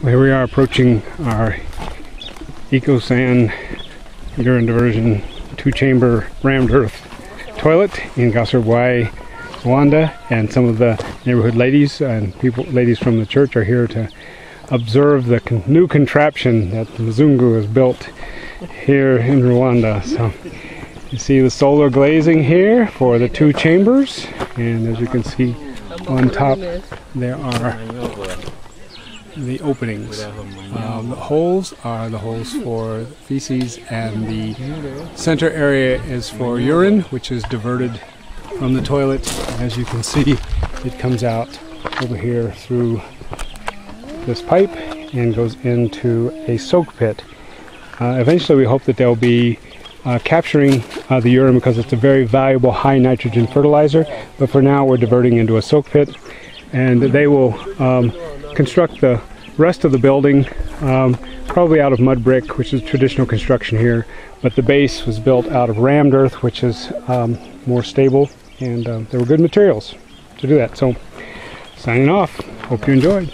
Well, here we are approaching our EcoSan urine diversion two chamber rammed earth toilet in Gasarwai, Rwanda, and some of the neighborhood ladies and people, ladies from the church are here to observe the con- new contraption that the Mzungu has built here in Rwanda. So you see the solar glazing here for the two chambers, and as you can see on top, there are the openings. Um, the holes are the holes for feces, and the center area is for urine, which is diverted from the toilet. As you can see, it comes out over here through this pipe and goes into a soak pit. Uh, eventually, we hope that they'll be uh, capturing uh, the urine because it's a very valuable high nitrogen fertilizer. But for now, we're diverting into a soak pit, and they will um, construct the rest of the building um, probably out of mud brick, which is traditional construction here. But the base was built out of rammed earth, which is um, more stable, and uh, there were good materials to do that. So, signing off. Hope you enjoyed.